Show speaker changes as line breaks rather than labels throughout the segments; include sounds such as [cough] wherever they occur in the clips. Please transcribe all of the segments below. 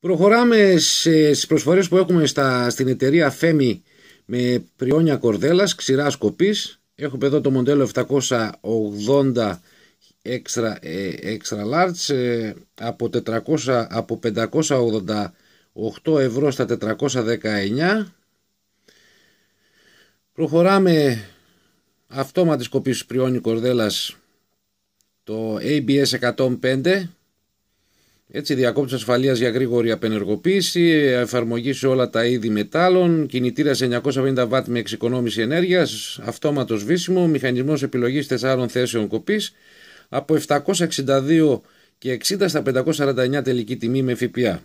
Προχωράμε στις προσφορές που έχουμε στα, στην εταιρεία Φέμι με πριόνια κορδέλας, ξηρά σκοπής. Έχουμε εδώ το μοντέλο 780 extra, ε, extra large ε, από, 400, από 588 ευρώ στα 419. Προχωράμε αυτόματη σκοπής πριόνι κορδέλας το ABS 105 έτσι, διακόπτωση ασφαλείας για γρήγορη απενεργοποίηση, εφαρμογή σε όλα τα είδη μετάλλων, κινητήρα σε 950 W με εξοικονόμηση ενέργειας, αυτόματος βύσιμο, μηχανισμός επιλογής 4 θέσεων κοπής, από 762 και 60 στα 549 τελική τιμή με ΦΠΑ.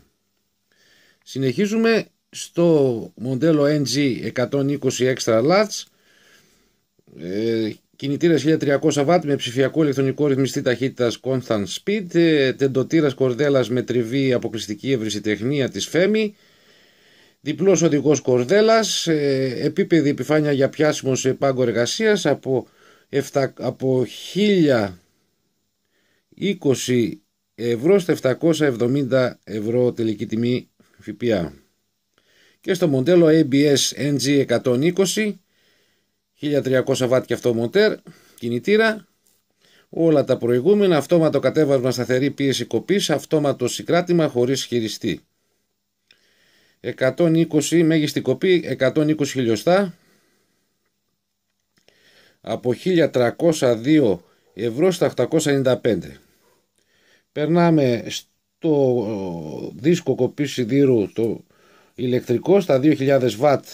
Συνεχίζουμε στο μοντέλο NG 120 Extra Large, ε, Κινητήρας 1300W με ψηφιακό ηλεκτρονικό ρυθμιστή ταχύτητας Constant Speed, ε, τεντοτήρας κορδέλας με τριβή αποκλειστική ευρυσιτεχνία της Φέμη, διπλός οδηγός κορδέλας, ε, επίπεδη επιφάνεια για πιάσιμο σε πάγκο εργασίας από, 7, από 1020 ευρώ στα 770 ευρώ τελική τιμή ΦΠΑ. Και στο μοντέλο ABS NG 120 1300 βάτ και αυτό μοτέρ, κινητήρα, όλα τα προηγούμενα, αυτόματο κατέβασμα σταθερή πίεση κοπής, αυτόματο συγκράτημα χωρίς χειριστή. 120 μέγιστη κοπή, 120 χιλιοστά, από 1302 ευρώ στα 895. Περνάμε στο δίσκο κοπής σιδήρου το ηλεκτρικό στα 2000 βατ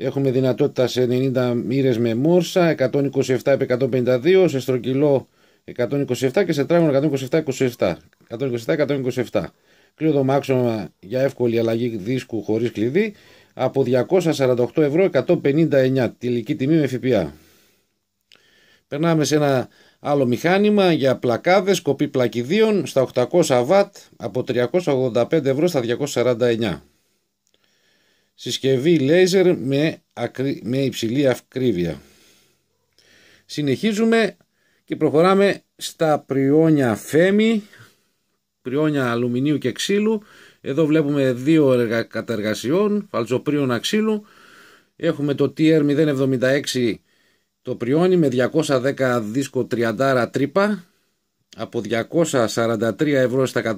Έχουμε δυνατότητα σε 90 μοίρες με μόρσα, 127 επί 152, σε στρογγυλό 127 και σε τράγωνο 127-27. 127-127. Κλείδο μάξωμα για εύκολη αλλαγή δίσκου χωρίς κλειδί από 248 ευρώ 159 τηλική τιμή με ΦΠΑ. Περνάμε σε ένα άλλο μηχάνημα για πλακάδες, κοπή πλακιδίων στα 800 W από 385 ευρώ στα 249 συσκευή λέιζερ με, με υψηλή ακρίβεια. Συνεχίζουμε και προχωράμε στα πριόνια φέμι, πριόνια αλουμινίου και ξύλου. Εδώ βλέπουμε δύο εργα... καταργασιών, φαλτσοπρίωνα ξύλου. Έχουμε το TR076 το πριόνι με 210 δίσκο 30 τρύπα από 243 ευρώ στα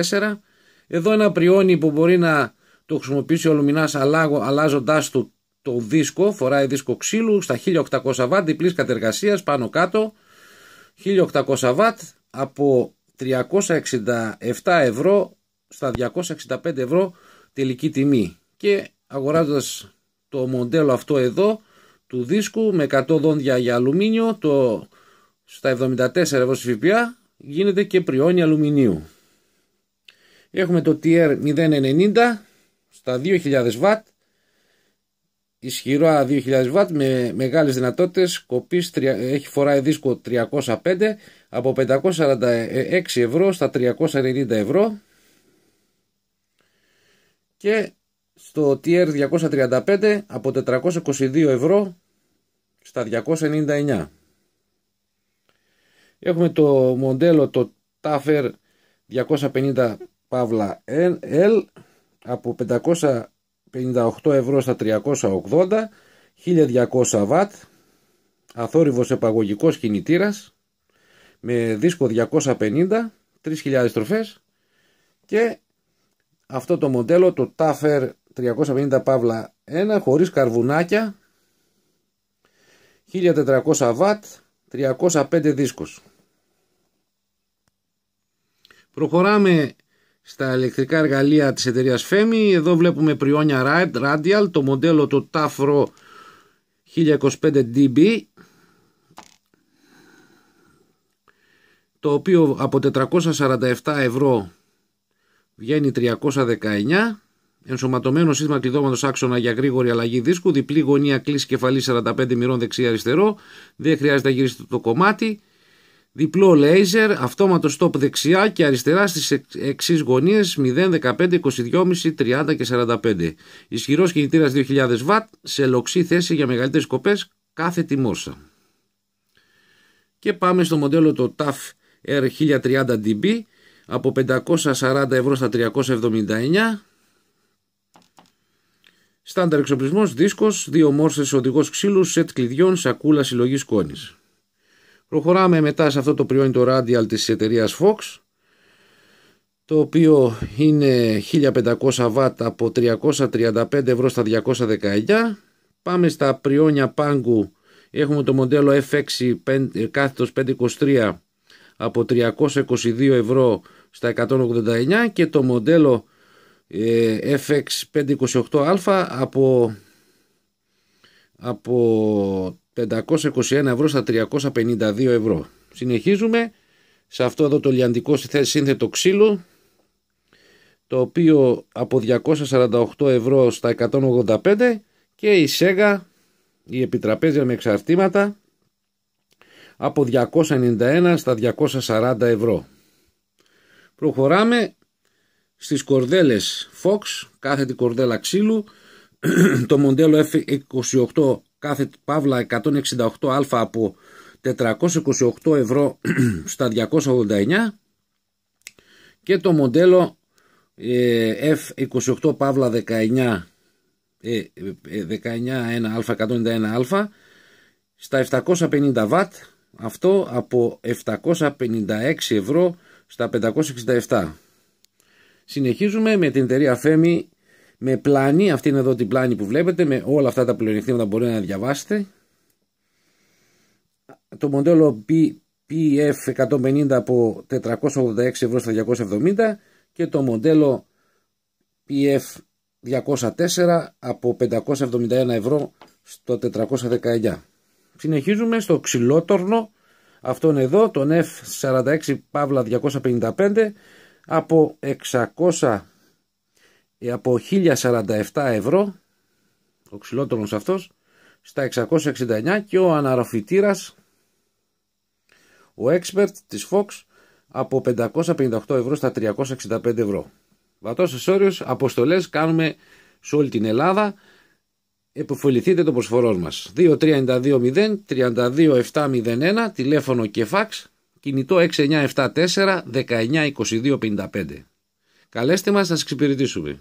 184. Εδώ ένα πριόνι που μπορεί να το χρησιμοποιήσει ο Λουμινάς αλλάζοντάς του το δίσκο, φοράει δίσκο ξύλου στα 1800 βατ διπλής κατεργασίας πάνω κάτω 1800 βατ από 367 ευρώ στα 265 ευρώ τελική τιμή και αγοράζοντας το μοντέλο αυτό εδώ του δίσκου με 100 δόντια για αλουμίνιο το, στα 74 ευρώ στη ΦΠΑ γίνεται και πριόνι αλουμινίου. Έχουμε το TR090 στα 2000 W ισχυρό 2000 W με μεγάλες δυνατότητες κοπής έχει φοράει δίσκο 305 από 546 ευρώ στα 390 ευρώ. Και στο TR 235 από 422 ευρώ στα 299 έχουμε το μοντέλο το TAFER 250 Παύλα L από 558 ευρώ στα 380 1200 βατ αθόρυβος επαγωγικός κινητήρας με δίσκο 250 3000 στροφές και αυτό το μοντέλο το TAFER 350 παύλα 1 χωρίς καρβουνάκια 1400 βατ 305 δίσκος προχωράμε στα ηλεκτρικά εργαλεία της εταιρείας Femi. Εδώ βλέπουμε πριόνια Radial, το μοντέλο το TAFRO 1025DB το οποίο από 447 ευρώ βγαίνει 319 ενσωματωμένο σύστημα κλειδώματος άξονα για γρήγορη αλλαγή δίσκου, διπλή γωνία κλίση κεφαλής 45 μοιρών δεξιά-αριστερό, δεν χρειάζεται να γυρίσει το κομμάτι, Διπλό λέιζερ, αυτόματος stop δεξιά και αριστερά στις εξής γωνίες 0, 15, 22,5, 30 και 45. Ισχυρός κινητήρας 2000W σε λοξή θέση για μεγαλύτερες κοπές κάθε τιμόσα. Και πάμε στο μοντέλο το TAF R1030DB από 540 ευρώ στα 379 Στάνταρ εξοπλισμός, δίσκος, δύο μόρσες οδηγός ξύλου, σετ κλειδιών, σακούλα συλλογής κόνης. Προχωράμε μετά σε αυτό το προϊόν το Radial της εταιρείας Fox το οποίο είναι 1500 W από 335 ευρώ στα 219 πάμε στα πριόνια πάγκου. Έχουμε το μοντέλο FX κάθετος 523 από 322 ευρώ στα 189 και το μοντέλο ε, FX528α από, από 521 ευρώ στα 352 ευρώ. Συνεχίζουμε σε αυτό εδώ το λιαντικό σύνθετο ξύλο το οποίο από 248 ευρώ στα 185 και η Σέγα η επιτραπέζια με εξαρτήματα από 291 στα 240 ευρώ. Προχωράμε στις κορδέλες Fox, κάθετη κορδέλα ξύλου, [clears throat] το μοντέλο F28 κάθετη παύλα 168α από 428 ευρώ [clears throat] στα 289 και το μοντέλο ε, F28 παύλα 19 19 1α 191α στα 750 w αυτό από 756 ευρώ στα 567 συνεχίζουμε με την εταιρεία Femi με πλάνη, αυτή είναι εδώ την πλάνη που βλέπετε με όλα αυτά τα πλεονεκτήματα μπορείτε να διαβάσετε το μοντέλο PF 150 από 486 ευρώ στα 270 και το μοντέλο PF 204 από 571 ευρώ στο 419. Συνεχίζουμε στο ξυλότορνο, αυτόν εδώ, τον F46 Παύλα 255 από 600 από 1047 ευρώ ο ξυλότορνος αυτός στα 669 και ο αναρροφητήρας ο Expert της Fox από 558 ευρώ στα 365 ευρώ. Βατός όριος, αποστολές κάνουμε σε όλη την Ελλάδα. Εποφεληθείτε το προσφορό μας. 2392 0 701 τηλέφωνο και φάξ, κινητό 6974 192255. Καλέστε μας να σας εξυπηρετήσουμε.